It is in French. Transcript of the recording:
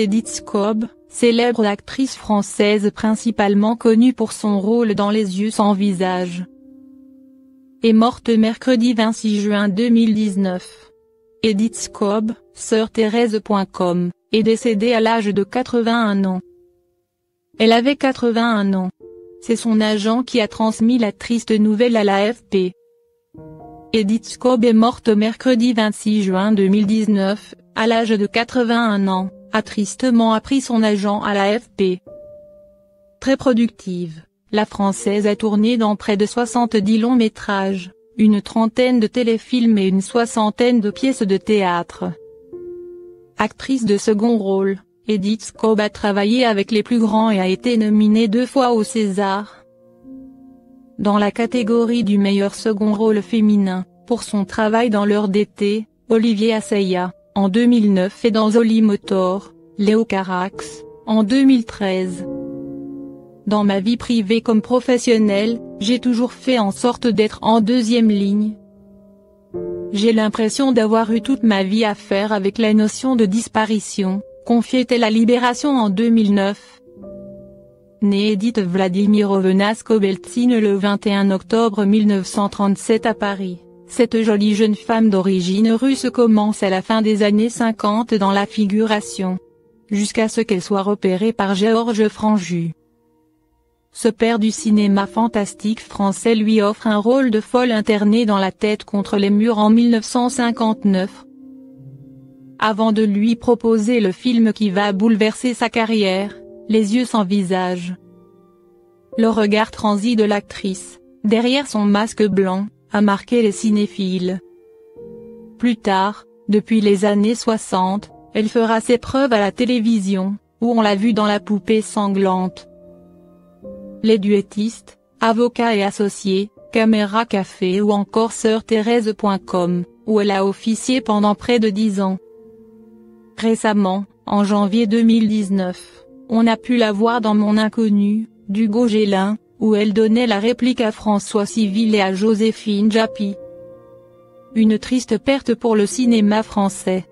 Edith Scob, célèbre actrice française principalement connue pour son rôle dans Les yeux sans visage, est morte mercredi 26 juin 2019. Edith Scob, sœur Thérèse.com, est décédée à l'âge de 81 ans. Elle avait 81 ans. C'est son agent qui a transmis la triste nouvelle à l'AFP. Edith Scob est morte mercredi 26 juin 2019, à l'âge de 81 ans, a tristement appris son agent à l'AFP. Très productive, la Française a tourné dans près de 70 longs métrages, une trentaine de téléfilms et une soixantaine de pièces de théâtre. Actrice de second rôle, Edith Scob a travaillé avec les plus grands et a été nominée deux fois au César. Dans la catégorie du meilleur second rôle féminin, pour son travail dans l'heure d'été, Olivier Assayas, en 2009 et dans Zoli Motor, Léo Carax, en 2013. Dans ma vie privée comme professionnelle, j'ai toujours fait en sorte d'être en deuxième ligne. J'ai l'impression d'avoir eu toute ma vie à faire avec la notion de disparition, confiait-elle à Libération en 2009. Née Edith Vladimirovna Skobeltsine le 21 octobre 1937 à Paris, cette jolie jeune femme d'origine russe commence à la fin des années 50 dans la figuration. Jusqu'à ce qu'elle soit repérée par Georges Franju. Ce père du cinéma fantastique français lui offre un rôle de folle internée dans la tête contre les murs en 1959. Avant de lui proposer le film qui va bouleverser sa carrière, Les yeux sans visage. Le regard transi de l'actrice, derrière son masque blanc, a marqué les cinéphiles. Plus tard, depuis les années 60, elle fera ses preuves à la télévision, où on l'a vue dans La poupée sanglante. Les duettistes, avocats et associés, Caméra Café ou encore Sœur Thérèse.com, où elle a officié pendant près de dix ans. Récemment, en janvier 2019, on a pu la voir dans Mon Inconnu, d'Hugo Gélin, où elle donnait la réplique à François Civil et à Joséphine Japy. Une triste perte pour le cinéma français.